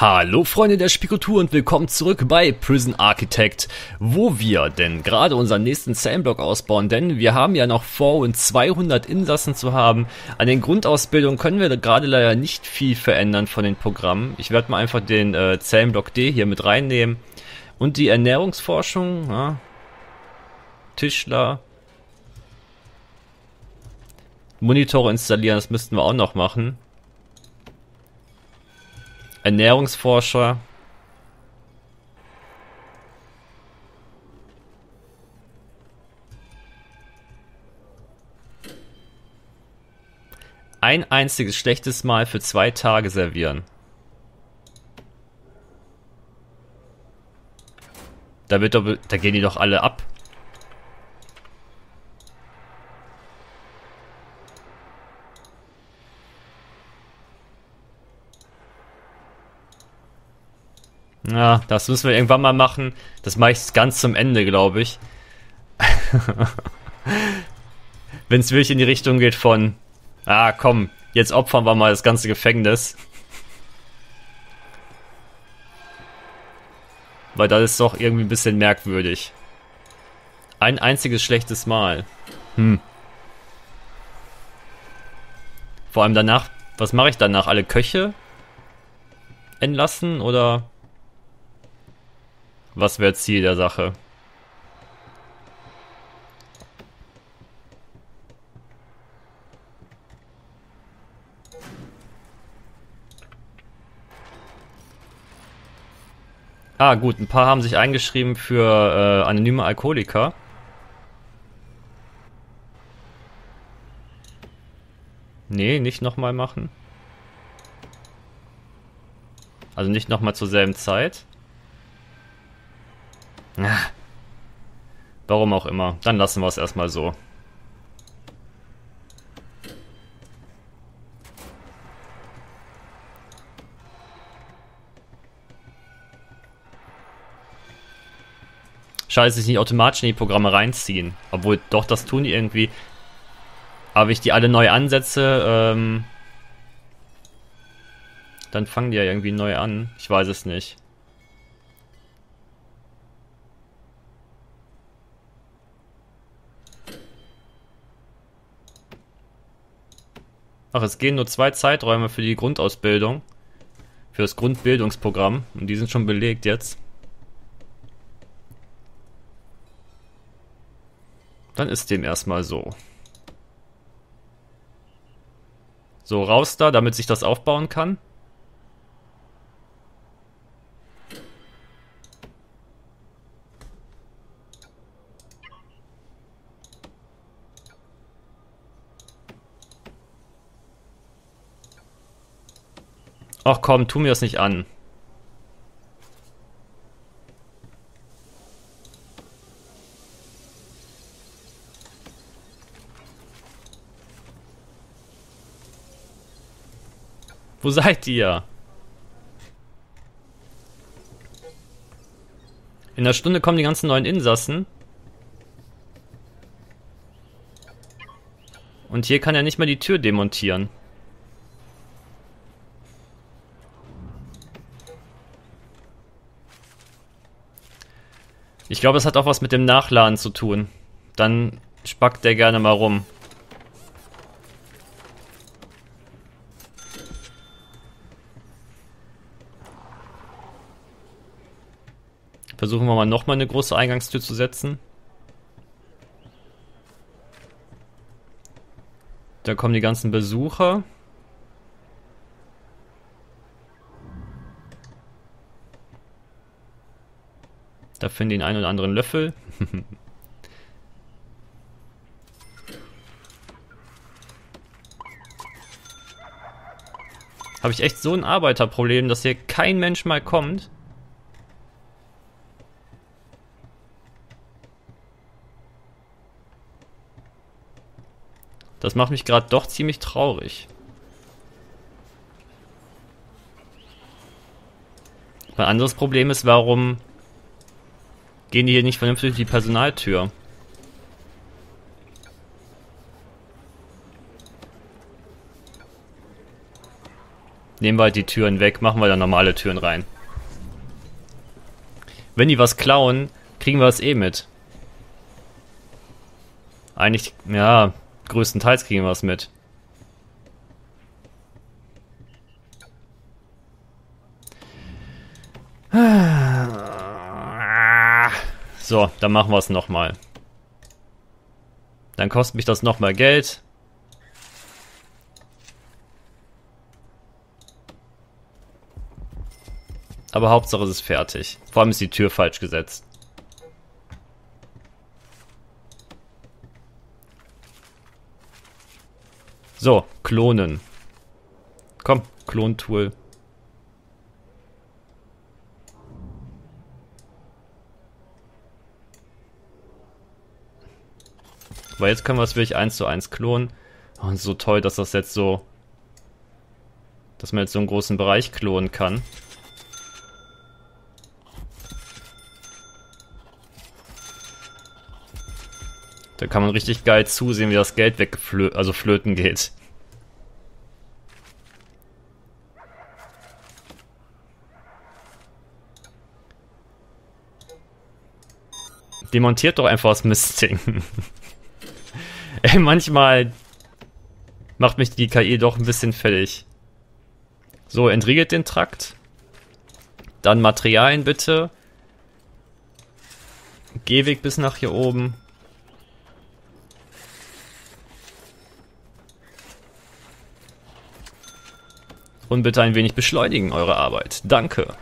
Hallo Freunde der Spikultur und willkommen zurück bei Prison Architect, wo wir denn gerade unseren nächsten Sandblock ausbauen, denn wir haben ja noch vor, uns 200 Insassen zu haben. An den Grundausbildungen können wir gerade leider nicht viel verändern von den Programmen. Ich werde mal einfach den äh, Zellenblock D hier mit reinnehmen und die Ernährungsforschung, ja. Tischler, Monitore installieren, das müssten wir auch noch machen. Ernährungsforscher. Ein einziges schlechtes Mal für zwei Tage servieren. Da wird doch, da gehen die doch alle ab. Ja, das müssen wir irgendwann mal machen. Das mache ich ganz zum Ende, glaube ich. Wenn es wirklich in die Richtung geht von, ah komm, jetzt opfern wir mal das ganze Gefängnis. Weil das ist doch irgendwie ein bisschen merkwürdig. Ein einziges schlechtes Mal. Hm. Vor allem danach, was mache ich danach? Alle Köche entlassen oder was wäre Ziel der Sache? Ah, gut, ein paar haben sich eingeschrieben für äh, anonyme Alkoholiker. Nee, nicht nochmal machen. Also nicht nochmal zur selben Zeit. Warum auch immer. Dann lassen wir es erstmal so. Schade, dass sich nicht automatisch in die Programme reinziehen. Obwohl, doch, das tun die irgendwie. Aber wenn ich die alle neu ansetze, ähm, dann fangen die ja irgendwie neu an. Ich weiß es nicht. Ach, es gehen nur zwei Zeiträume für die Grundausbildung. Für das Grundbildungsprogramm. Und die sind schon belegt jetzt. Dann ist dem erstmal so. So, raus da, damit sich das aufbauen kann. Ach komm, tu mir das nicht an. Wo seid ihr? In der Stunde kommen die ganzen neuen Insassen. Und hier kann er nicht mal die Tür demontieren. Ich glaube, das hat auch was mit dem Nachladen zu tun. Dann spackt der gerne mal rum. Versuchen wir mal nochmal eine große Eingangstür zu setzen. Da kommen die ganzen Besucher. Da finden den einen oder anderen Löffel. Habe ich echt so ein Arbeiterproblem, dass hier kein Mensch mal kommt. Das macht mich gerade doch ziemlich traurig. Ein anderes Problem ist, warum Gehen die hier nicht vernünftig die Personaltür? Nehmen wir halt die Türen weg, machen wir da normale Türen rein. Wenn die was klauen, kriegen wir es eh mit. Eigentlich, ja, größtenteils kriegen wir es mit. So, dann machen wir es nochmal. Dann kostet mich das nochmal Geld. Aber Hauptsache es ist fertig. Vor allem ist die Tür falsch gesetzt. So, klonen. Komm, Klontool. Weil jetzt können wir es wirklich eins zu eins klonen. Und so toll, dass das jetzt so... Dass man jetzt so einen großen Bereich klonen kann. Da kann man richtig geil zusehen, wie das Geld wegflö also flöten geht. Demontiert doch einfach das Mistding. Ey, manchmal macht mich die KI doch ein bisschen fertig. So, entriegelt den Trakt. Dann Materialien bitte. Gehweg bis nach hier oben. Und bitte ein wenig beschleunigen eure Arbeit. Danke.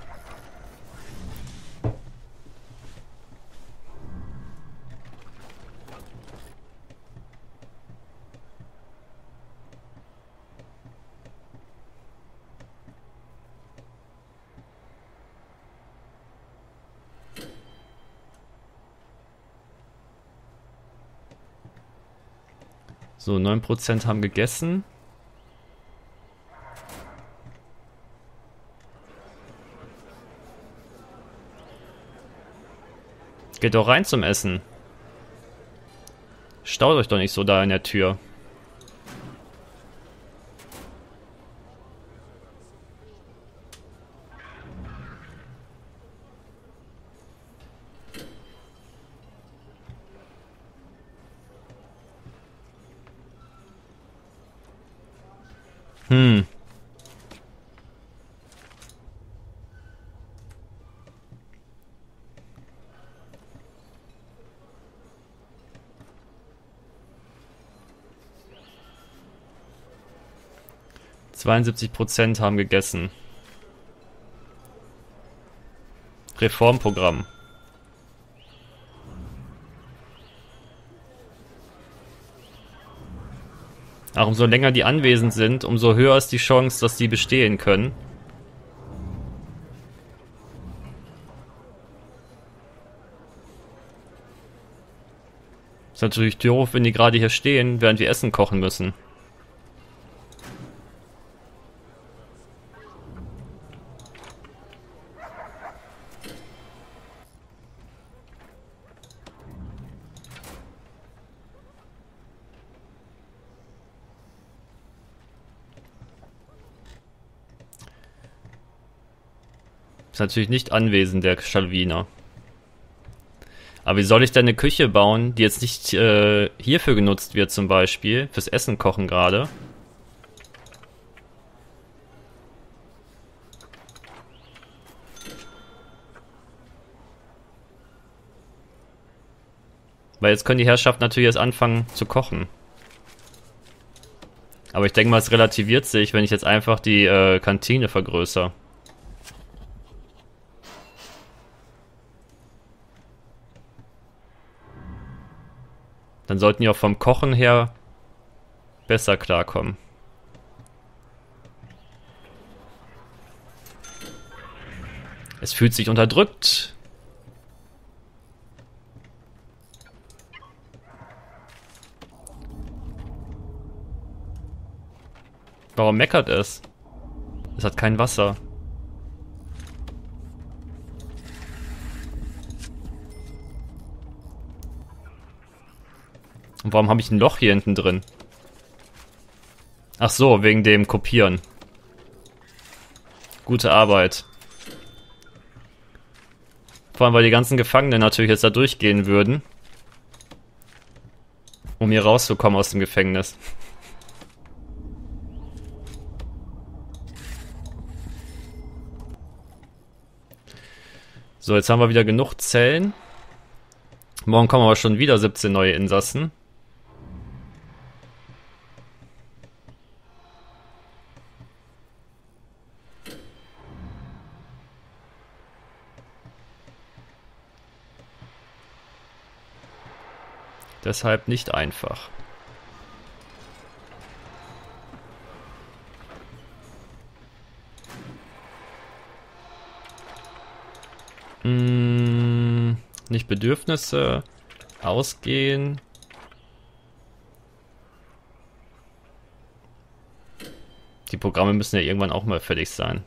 So, 9% haben gegessen. Geht doch rein zum Essen. Staut euch doch nicht so da in der Tür. Hm. 72% haben gegessen. Reformprogramm. Auch umso länger die anwesend sind, umso höher ist die Chance, dass die bestehen können. Ist natürlich doof, wenn die gerade hier stehen, während wir Essen kochen müssen. Ist natürlich nicht anwesend, der Schalwiner. Aber wie soll ich denn eine Küche bauen, die jetzt nicht äh, hierfür genutzt wird zum Beispiel, fürs Essen kochen gerade? Weil jetzt können die Herrschaften natürlich erst anfangen zu kochen. Aber ich denke mal, es relativiert sich, wenn ich jetzt einfach die äh, Kantine vergrößere. Dann sollten die auch vom Kochen her besser klarkommen. Es fühlt sich unterdrückt. Warum meckert es? Es hat kein Wasser. Und warum habe ich ein Loch hier hinten drin? Ach so, wegen dem Kopieren. Gute Arbeit. Vor allem, weil die ganzen Gefangenen natürlich jetzt da durchgehen würden. Um hier rauszukommen aus dem Gefängnis. So, jetzt haben wir wieder genug Zellen. Morgen kommen aber schon wieder 17 neue Insassen. Deshalb nicht einfach. Hm, nicht Bedürfnisse ausgehen. Die Programme müssen ja irgendwann auch mal fertig sein.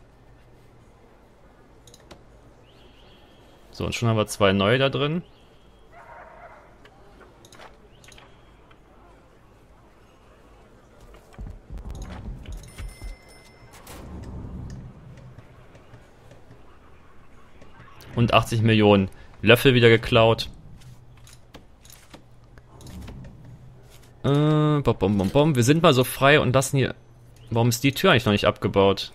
So, und schon haben wir zwei neue da drin. Und 80 Millionen Löffel wieder geklaut. Äh, bom, bom, bom. Wir sind mal so frei und lassen hier... Warum ist die Tür eigentlich noch nicht abgebaut?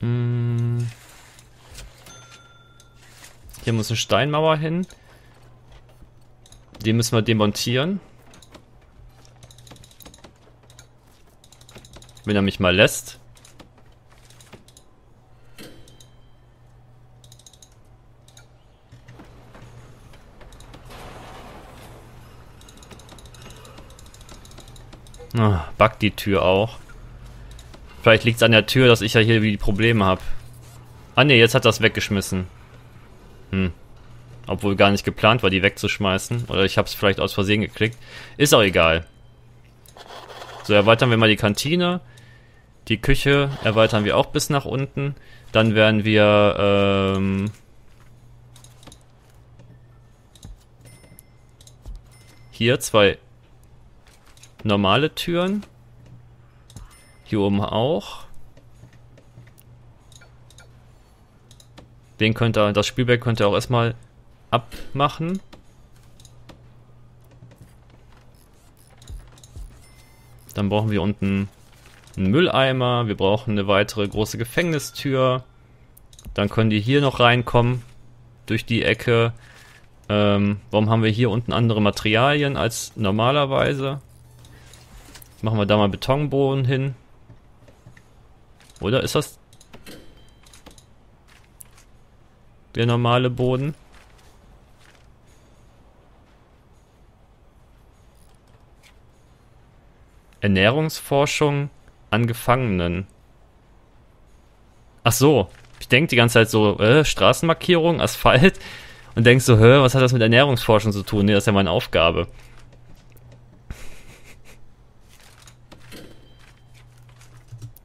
Hm. Hier muss eine Steinmauer hin. Die müssen wir demontieren. Wenn er mich mal lässt. Oh, backt die Tür auch. Vielleicht liegt es an der Tür, dass ich ja hier die Probleme habe. Ah ne, jetzt hat das weggeschmissen. Hm. Obwohl gar nicht geplant war, die wegzuschmeißen. Oder ich habe es vielleicht aus Versehen geklickt. Ist auch egal. So, erweitern wir mal die Kantine. Die Küche erweitern wir auch bis nach unten. Dann werden wir ähm, hier zwei normale Türen. Hier oben auch. Den könnte das Spielwerk könnte auch erstmal abmachen. Dann brauchen wir unten einen Mülleimer, wir brauchen eine weitere große Gefängnistür. Dann können die hier noch reinkommen durch die Ecke. Ähm, warum haben wir hier unten andere Materialien als normalerweise? Machen wir da mal Betonboden hin. Oder ist das der normale Boden? Ernährungsforschung an Gefangenen. Ach so, ich denke die ganze Zeit so, äh, Straßenmarkierung, Asphalt und denkst so, hä, was hat das mit Ernährungsforschung zu tun? Nee, das ist ja meine Aufgabe.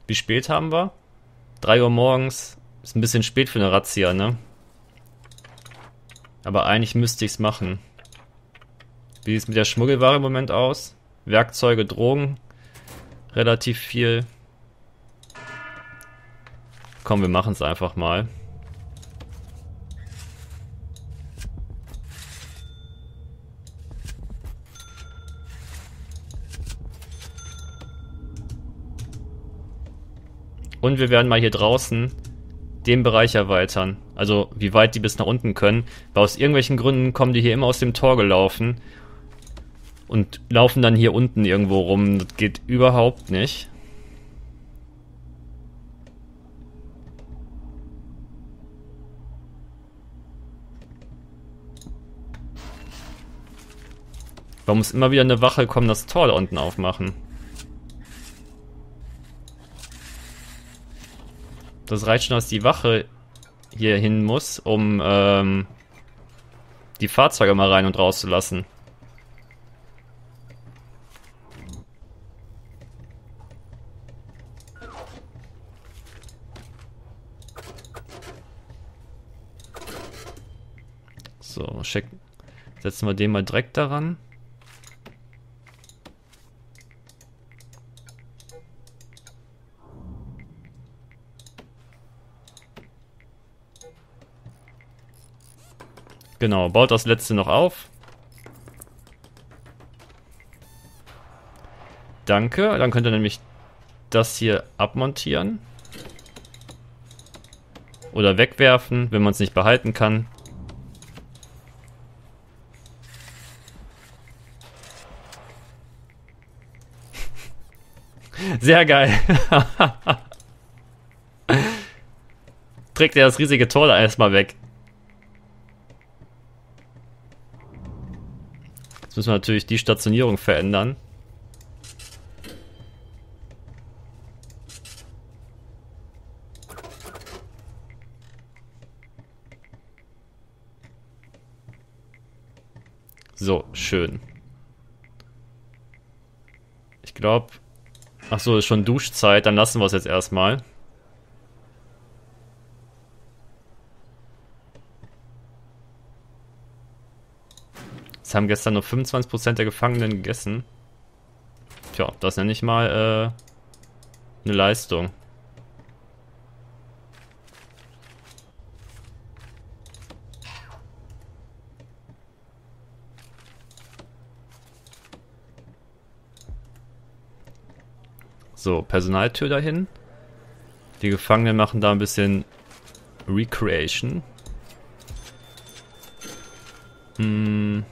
Wie spät haben wir? 3 Uhr morgens. Ist ein bisschen spät für eine Razzia, ne? Aber eigentlich müsste ich es machen. Wie sieht es mit der Schmuggelware im Moment aus? Werkzeuge, Drogen, relativ viel. Komm, wir machen es einfach mal. Und wir werden mal hier draußen den Bereich erweitern. Also wie weit die bis nach unten können. Weil aus irgendwelchen Gründen kommen die hier immer aus dem Tor gelaufen und laufen dann hier unten irgendwo rum. Das geht überhaupt nicht. Warum muss immer wieder eine Wache kommen, das Tor da unten aufmachen? Das reicht schon, dass die Wache hier hin muss, um ähm, die Fahrzeuge mal rein und rauszulassen. So, check. Setzen wir den mal direkt daran. Genau, baut das letzte noch auf. Danke, dann könnt ihr nämlich das hier abmontieren. Oder wegwerfen, wenn man es nicht behalten kann. Sehr geil. Trägt er das riesige Tor da erstmal weg. Jetzt müssen wir natürlich die Stationierung verändern. So, schön. Ich glaube... Achso, ist schon Duschzeit, dann lassen wir es jetzt erstmal. Es haben gestern nur 25% der Gefangenen gegessen. Tja, das nenne ich mal äh, eine Leistung. So, Personaltür dahin. Die Gefangenen machen da ein bisschen Recreation. Hm.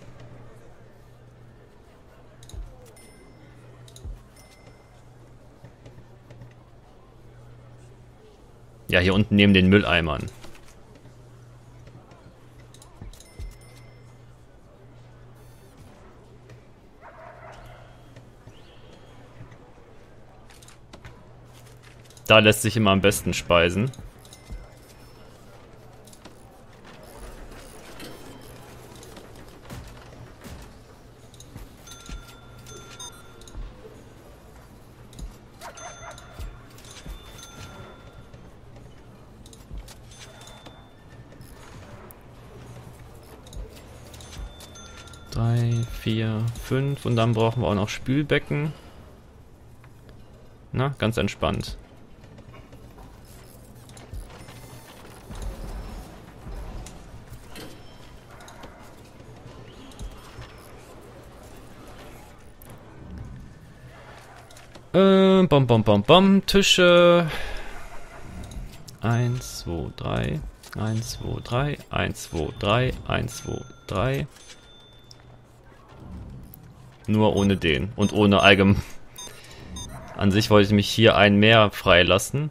Ja, hier unten neben den Mülleimern. Da lässt sich immer am besten speisen. Drei, vier, fünf und dann brauchen wir auch noch Spülbecken. Na, ganz entspannt. Bom, bom, bom, bom. Tische. 1, 2, 3. 1, 2, 3. 1, 2, 3. 1, 2, 3. Nur ohne den. Und ohne allgemein. An sich wollte ich mich hier ein mehr freilassen.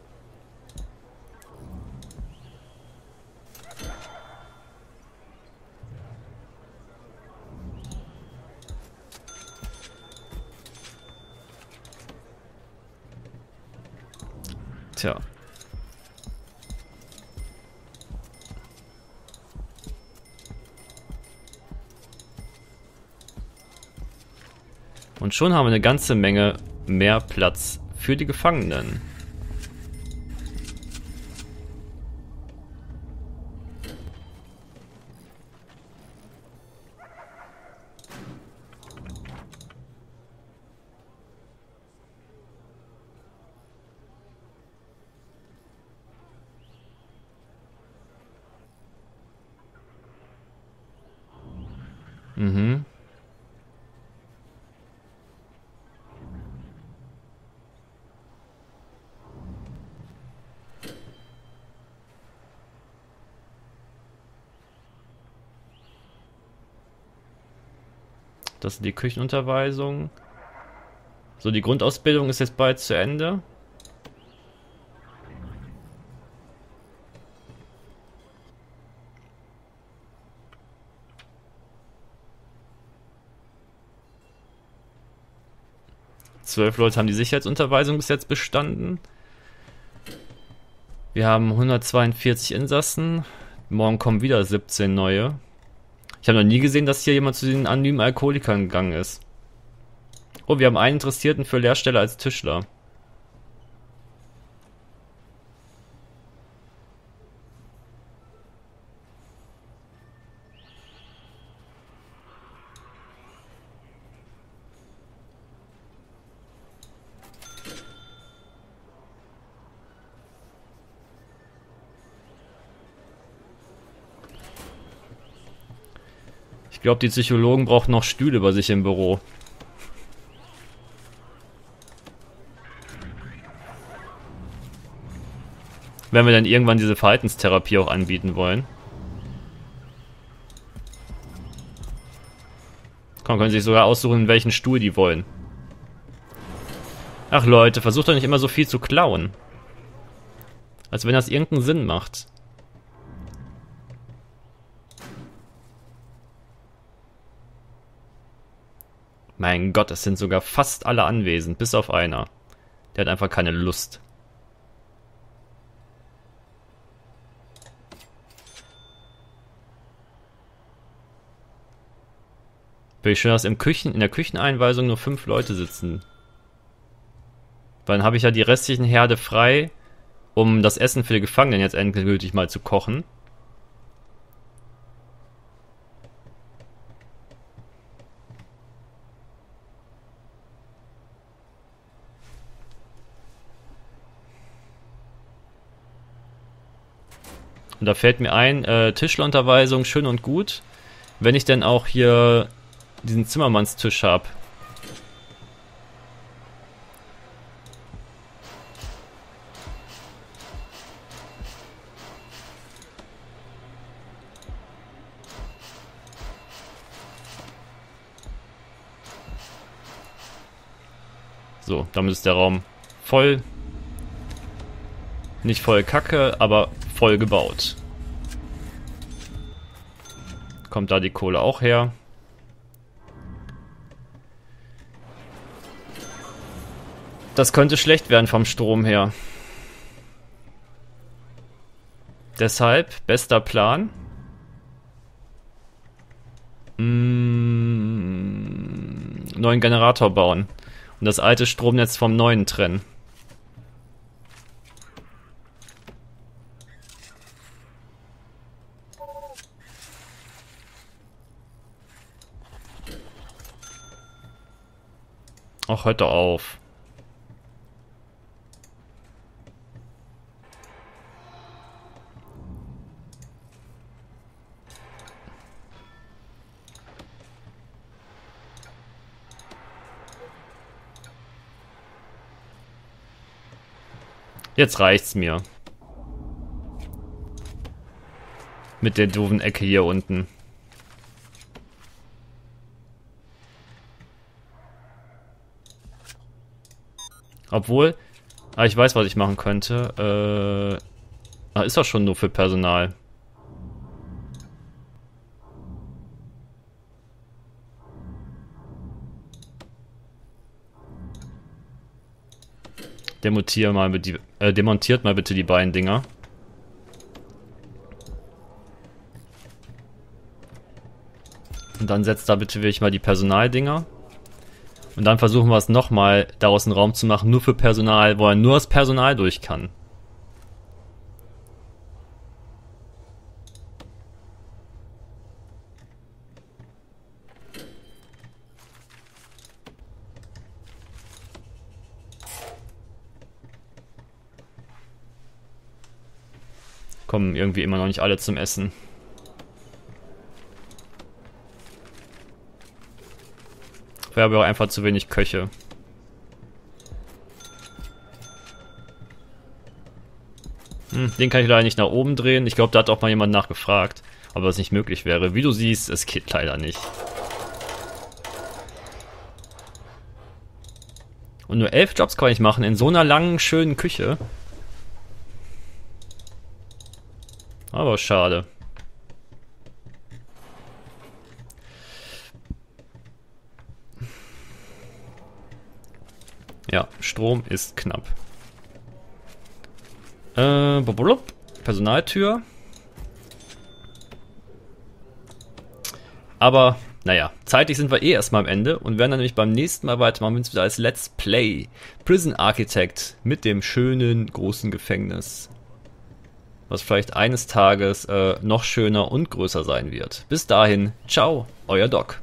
Und schon haben wir eine ganze Menge mehr Platz für die Gefangenen. Mhm. Das sind die Küchenunterweisungen. So, die Grundausbildung ist jetzt bald zu Ende. Zwölf Leute haben die Sicherheitsunterweisung bis jetzt bestanden. Wir haben 142 Insassen. Morgen kommen wieder 17 neue. Ich habe noch nie gesehen, dass hier jemand zu den anonymen Alkoholikern gegangen ist. Oh, wir haben einen Interessierten für Lehrstelle als Tischler. Ich glaube, die Psychologen brauchen noch Stühle bei sich im Büro. Wenn wir dann irgendwann diese Verhaltenstherapie auch anbieten wollen. Komm, können sich sogar aussuchen, welchen Stuhl die wollen. Ach Leute, versucht doch nicht immer so viel zu klauen. Als wenn das irgendeinen Sinn macht. Mein Gott, es sind sogar fast alle anwesend, bis auf einer. Der hat einfach keine Lust. Will ich schön, dass im Küchen, in der Kücheneinweisung nur fünf Leute sitzen. Weil dann habe ich ja die restlichen Herde frei, um das Essen für die Gefangenen jetzt endgültig mal zu kochen. Und da fällt mir ein, äh, Tischlerunterweisung schön und gut. Wenn ich denn auch hier diesen Zimmermannstisch habe. So, damit ist der Raum voll. Nicht voll Kacke, aber voll gebaut. Kommt da die Kohle auch her? Das könnte schlecht werden vom Strom her. Deshalb, bester Plan. Mm, neuen Generator bauen. Und das alte Stromnetz vom neuen trennen. Ach, hört doch auf. Jetzt reicht's mir. Mit der doofen Ecke hier unten. Obwohl, ah, ich weiß, was ich machen könnte. Äh, ah, ist doch schon nur für Personal. Demontier mal die, äh, demontiert mal bitte die beiden Dinger. Und dann setzt da bitte wirklich mal die Personaldinger. Und dann versuchen wir es nochmal, daraus einen Raum zu machen, nur für Personal, wo er nur das Personal durch kann. Kommen irgendwie immer noch nicht alle zum Essen. Wir haben auch einfach zu wenig Köche. Hm, den kann ich leider nicht nach oben drehen. Ich glaube, da hat auch mal jemand nachgefragt, ob das nicht möglich wäre. Wie du siehst, es geht leider nicht. Und nur elf Jobs kann ich machen in so einer langen, schönen Küche. Aber schade. Ja, Strom ist knapp. Äh, Personaltür. Aber, naja, zeitlich sind wir eh erstmal am Ende und werden dann nämlich beim nächsten Mal weitermachen, wenn es wieder als Let's Play Prison Architect mit dem schönen großen Gefängnis was vielleicht eines Tages äh, noch schöner und größer sein wird. Bis dahin, ciao, euer Doc.